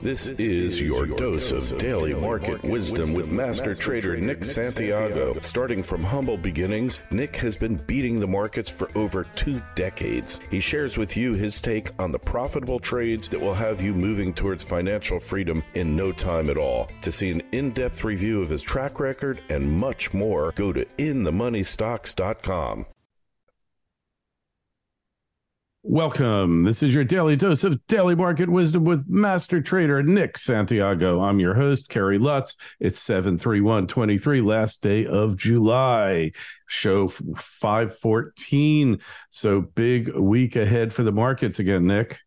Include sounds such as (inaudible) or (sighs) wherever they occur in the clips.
This is your dose of daily market wisdom with master trader Nick Santiago. Starting from humble beginnings, Nick has been beating the markets for over two decades. He shares with you his take on the profitable trades that will have you moving towards financial freedom in no time at all. To see an in depth review of his track record and much more, go to inthemoneystocks.com. Welcome. This is your daily dose of daily market wisdom with master trader Nick Santiago. I'm your host, Kerry Lutz. It's 73123, last day of July, show 514. So big week ahead for the markets again, Nick.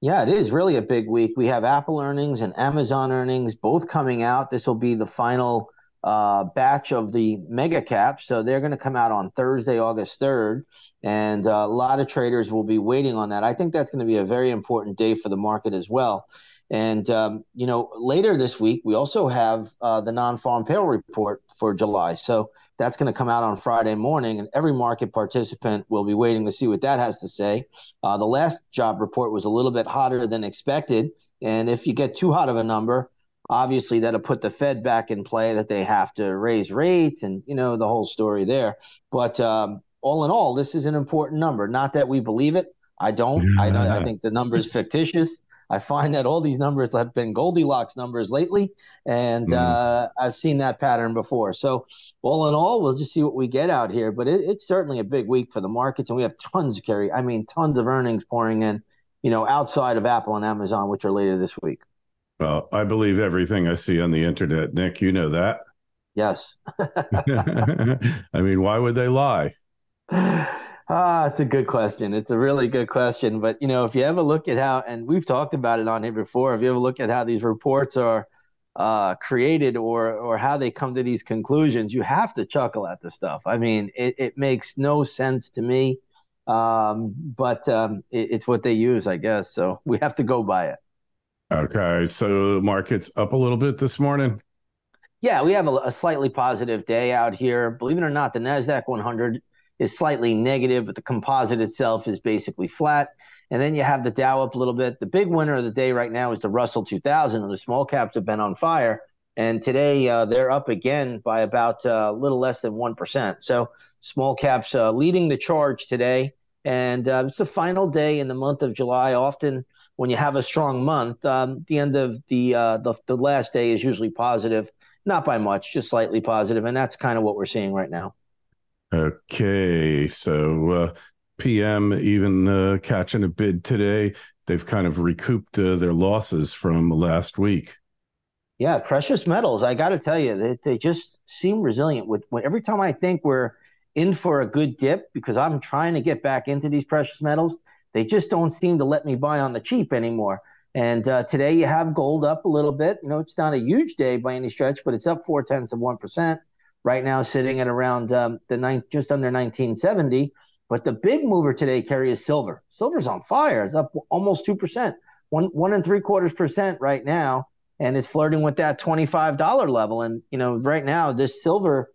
Yeah, it is really a big week. We have Apple earnings and Amazon earnings both coming out. This will be the final uh, batch of the mega caps. So they're going to come out on Thursday, August 3rd and uh, a lot of traders will be waiting on that. I think that's going to be a very important day for the market as well. And um, you know, later this week we also have uh, the non-farm payroll report for July. So that's going to come out on Friday morning, and every market participant will be waiting to see what that has to say. Uh, the last job report was a little bit hotter than expected, and if you get too hot of a number, obviously that'll put the Fed back in play that they have to raise rates, and you know the whole story there. But um, all in all, this is an important number. Not that we believe it. I don't. Yeah. I, I think the number is fictitious. I find that all these numbers have been Goldilocks numbers lately, and mm. uh, I've seen that pattern before. So, all in all, we'll just see what we get out here. But it, it's certainly a big week for the markets, and we have tons of Kerry. I mean, tons of earnings pouring in. You know, outside of Apple and Amazon, which are later this week. Well, I believe everything I see on the internet, Nick. You know that. (laughs) Yes. (laughs) I mean, why would they lie? (sighs) Ah, it's a good question. It's a really good question. But you know, if you ever look at how, and we've talked about it on here before, if you ever look at how these reports are uh, created or or how they come to these conclusions, you have to chuckle at the stuff. I mean, it, it makes no sense to me, um, but um, it, it's what they use, I guess. So we have to go by it. Okay, so markets up a little bit this morning. Yeah, we have a, a slightly positive day out here. Believe it or not, the Nasdaq 100 is slightly negative, but the composite itself is basically flat. And then you have the Dow up a little bit. The big winner of the day right now is the Russell 2000, and the small caps have been on fire. And today uh, they're up again by about uh, a little less than 1%. So small caps uh, leading the charge today. And uh, it's the final day in the month of July. Often, when you have a strong month, um, the end of the, uh, the the last day is usually positive, not by much, just slightly positive, and that's kind of what we're seeing right now. Okay, so uh, PM even uh, catching a bid today. They've kind of recouped uh, their losses from last week. Yeah, precious metals. I got to tell you, they, they just seem resilient. With every time I think we're in for a good dip, because I'm trying to get back into these precious metals, they just don't seem to let me buy on the cheap anymore. And uh, today you have gold up a little bit. You know, it's not a huge day by any stretch, but it's up four tenths of one percent right now sitting at around um, the nine, just under 1970. But the big mover today, Kerry, is silver. Silver's on fire. It's up almost two percent, one one and three quarters percent right now, and it's flirting with that twenty five dollar level. And you know, right now this silver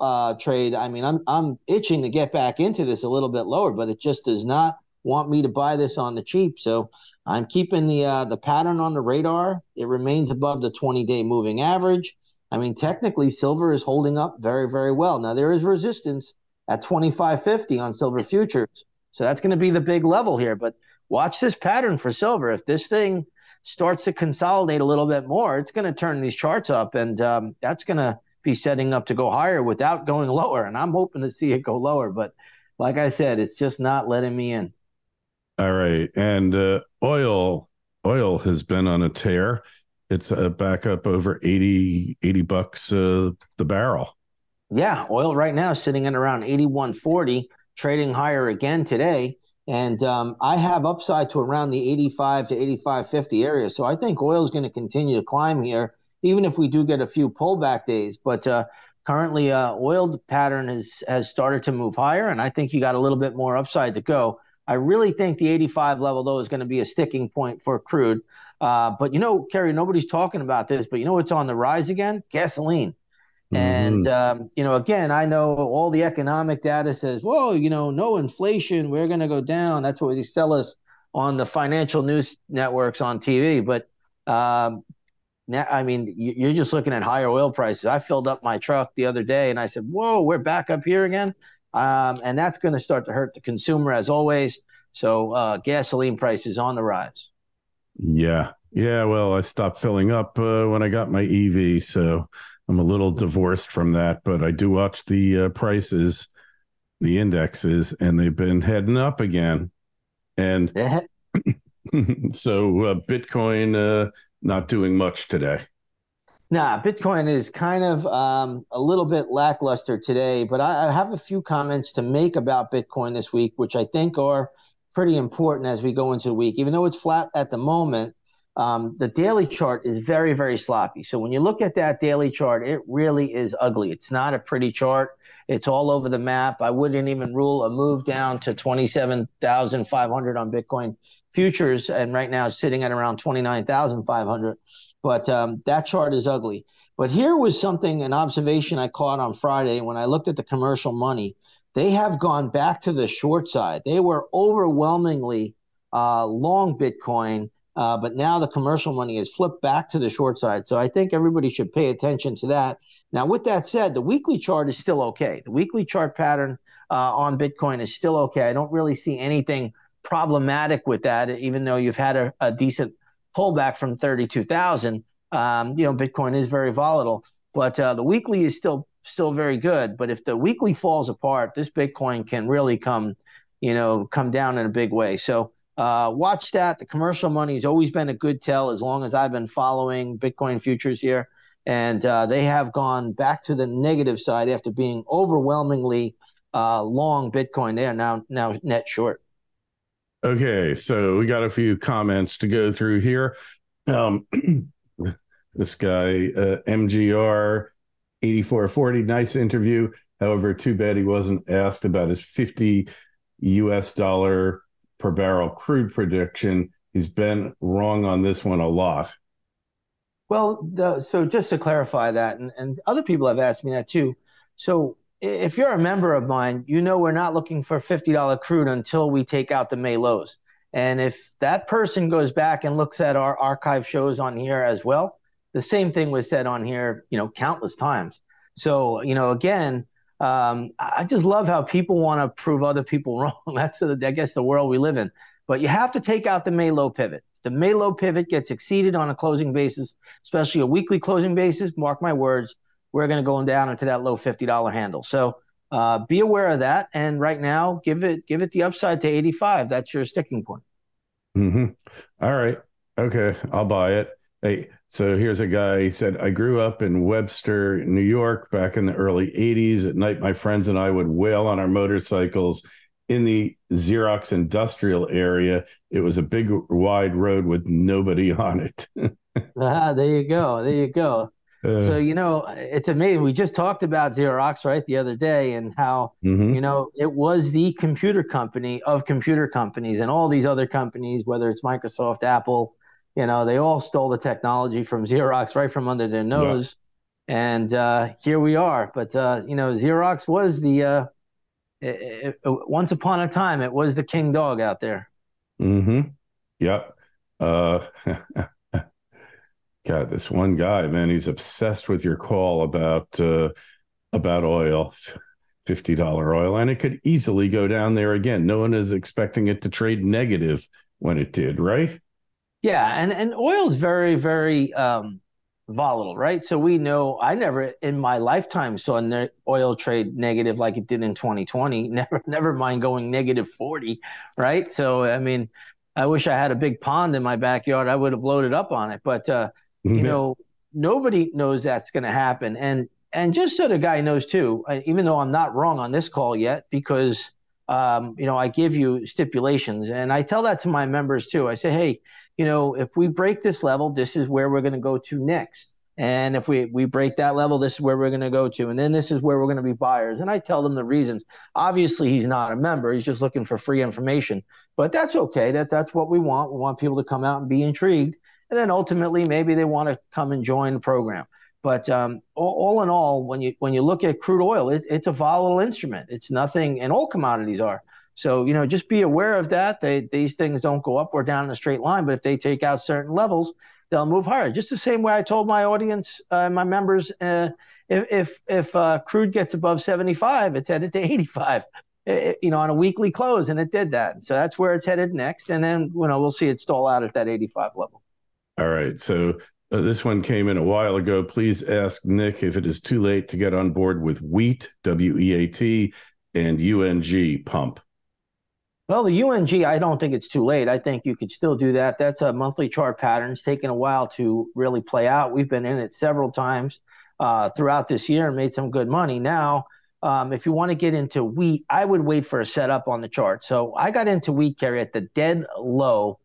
uh, trade, I mean, I'm I'm itching to get back into this a little bit lower, but it just does not want me to buy this on the cheap. So I'm keeping the uh, the pattern on the radar. It remains above the 20 day moving average. I mean, technically, silver is holding up very, very well. Now, there is resistance at 25.50 on silver futures. So that's going to be the big level here. But watch this pattern for silver. If this thing starts to consolidate a little bit more, it's going to turn these charts up. And um, that's going to be setting up to go higher without going lower. And I'm hoping to see it go lower. But like I said, it's just not letting me in. All right. And uh, oil, oil has been on a tear it's uh, back up over 80, 80 bucks uh, the barrel. Yeah, oil right now sitting at around 81.40, trading higher again today. And um, I have upside to around the 85 to 85.50 area. So I think oil is going to continue to climb here, even if we do get a few pullback days. But uh, currently, uh, oil pattern has, has started to move higher, and I think you got a little bit more upside to go. I really think the 85 level, though, is going to be a sticking point for crude. Uh, but you know, Kerry, nobody's talking about this, but you know what's on the rise again? Gasoline. Mm-hmm. And um, you know, again, I know all the economic data says, "Whoa, you know, no inflation, we're going to go down." That's what they sell us on the financial news networks on TV. But Um, now, I mean, you're just looking at higher oil prices. I filled up my truck the other day and I said, whoa, we're back up here again. Um, and that's going to start to hurt the consumer as always. So uh, gasoline prices on the rise. Yeah. Yeah. Well, I stopped filling up uh, when I got my EV. So I'm a little divorced from that, but I do watch the uh, prices, the indexes, and they've been heading up again. And (laughs) so uh, Bitcoin uh, not doing much today. Nah, Bitcoin is kind of um, a little bit lackluster today, but I, I, have a few comments to make about Bitcoin this week, which I think are pretty important as we go into the week. Even though it's flat at the moment, um, the daily chart is very, very sloppy. So when you look at that daily chart, it really is ugly. It's not a pretty chart. It's all over the map. I wouldn't even rule a move down to 27,500 on Bitcoin futures, and right now it's sitting at around 29,500. But um, that chart is ugly. But here was something, an observation I caught on Friday when I looked at the commercial money. They have gone back to the short side. They were overwhelmingly uh, long Bitcoin, uh, but now the commercial money has flipped back to the short side. So I think everybody should pay attention to that. Now, with that said, the weekly chart is still okay. The weekly chart pattern uh, on Bitcoin is still okay. I don't really see anything problematic with that, even though you've had a, a decent pullback from 32,000. Um, you know, Bitcoin is very volatile, but uh, the weekly is still still very good. But if the weekly falls apart, this Bitcoin can really come, you know, come down in a big way. So uh, watch that. The commercial money has always been a good tell as long as I've been following Bitcoin futures here, and uh, they have gone back to the negative side after being overwhelmingly uh, long Bitcoin. They are now now net short. Okay, so we got a few comments to go through here. Um, (clears throat) this guy, uh, MGR 8440, nice interview. However, too bad he wasn't asked about his 50 US dollar per barrel crude prediction. He's been wrong on this one a lot. Well, the, so just to clarify that, and, and other people have asked me that too. So if you're a member of mine, you know we're not looking for $50 crude until we take out the May lows. And if that person goes back and looks at our archive shows on here as well, the same thing was said on here, you know, countless times. So, you know, again, um, I just love how people want to prove other people (laughs) wrong. That's, the, I guess, the world we live in. But you have to take out the May low pivot. The May low pivot gets exceeded on a closing basis, especially a weekly closing basis. Mark my words, we're going to go down into that low $50 handle. So uh, be aware of that. And right now, give it give it the upside to 85. That's your sticking point. Mm-hmm. All right. Okay. I'll buy it. Hey, so here's a guy. He said, I grew up in Webster, New York back in the early 80s. At night, my friends and I would wail on our motorcycles in the Xerox industrial area. It was a big, wide road with nobody on it. (laughs) ah, there you go. There you go. Uh, so you know, it's amazing. We just talked about Xerox right the other day, and how mm-hmm. you know it was the computer company of computer companies, and all these other companies, whether it's Microsoft, Apple, you know, they all stole the technology from Xerox right from under their nose, yeah. and uh, here we are. But uh, you know, Xerox was the uh, it, it, once upon a time it was the king dog out there. Mm hmm. Yep. (laughs) God, this one guy, man, he's obsessed with your call about uh, about oil, fifty dollar oil, and it could easily go down there again. No one is expecting it to trade negative when it did, right? Yeah, and and oil is very very um, volatile, right? So we know I never in my lifetime saw ne- oil trade negative like it did in 2020. (laughs) Never never mind going negative 40, right? So I mean, I wish I had a big pond in my backyard. I would have loaded up on it, but. Uh, Mm-hmm. You know, nobody knows that's going to happen. And and just so the guy knows too, even though I'm not wrong on this call yet, because um, you know I give you stipulations, and I tell that to my members too. I say, hey, you know, if we break this level, this is where we're going to go to next. And if we, we break that level, this is where we're going to go to. And then this is where we're going to be buyers. And I tell them the reasons. Obviously, he's not a member. He's just looking for free information. But that's okay. That, that's what we want. We want people to come out and be intrigued and then ultimately maybe they want to come and join the program. But um, all, all, in all, when you when you look at crude oil, it, it's a volatile instrument. It's nothing, and all commodities are. So you know, just be aware of that. They, these things don't go up or down in a straight line, but if they take out certain levels, they'll move higher. Just the same way I told my audience, uh, my members, uh, if if, if uh, crude gets above 75, it's headed to 85. You know, on a weekly close, and it did that. So that's where it's headed next, and then you know we'll see it stall out at that 85 level. All right. So uh, this one came in a while ago. Please ask Nick if it is too late to get on board with Wheat, W E A T, and UNG pump. Well, the UNG, I don't think it's too late. I think you could still do that. That's a monthly chart pattern. It's taken a while to really play out. We've been in it several times uh, throughout this year and made some good money. Now, um, if you want to get into wheat, I would wait for a setup on the chart. So I got into wheat Kerry at the dead low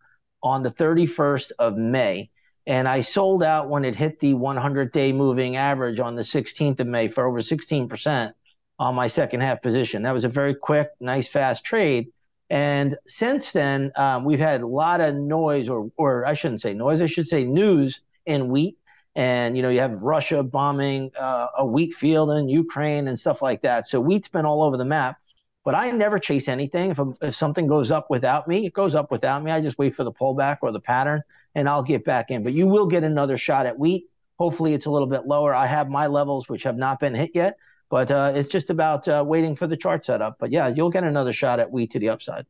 on the 31st of May. And I sold out when it hit the 100 day moving average on the 16th of May for over 16% on my second half position. That was a very quick, nice, fast trade. And since then, um, we've had a lot of noise, or or I shouldn't say noise, I should say news in wheat. And you know, you have Russia bombing uh, a wheat field in Ukraine and stuff like that. So wheat's been all over the map. But I never chase anything. If, if something goes up without me, it goes up without me. I just wait for the pullback or the pattern, and I'll get back in. But you will get another shot at wheat. Hopefully, it's a little bit lower. I have my levels, which have not been hit yet. But uh, it's just about uh, waiting for the chart setup. But yeah, you'll get another shot at wheat to the upside.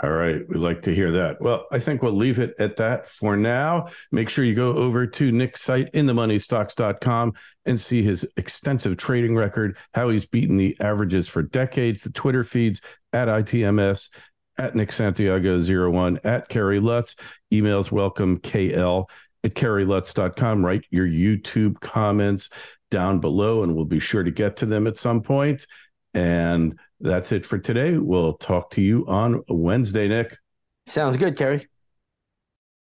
All right. We'd like to hear that. Well, I think we'll leave it at that for now. Make sure you go over to Nick's site, inthemoneystocks.com, and see his extensive trading record, how he's beaten the averages for decades, the Twitter feeds at ITMS, at Nick Santiago 01, at Kerry Lutz. Emails welcome KL at kerrylutz.com. Write your YouTube comments down below, and we'll be sure to get to them at some point. And that's it for today. We'll talk to you on Wednesday, Nick. Sounds good, Kerry.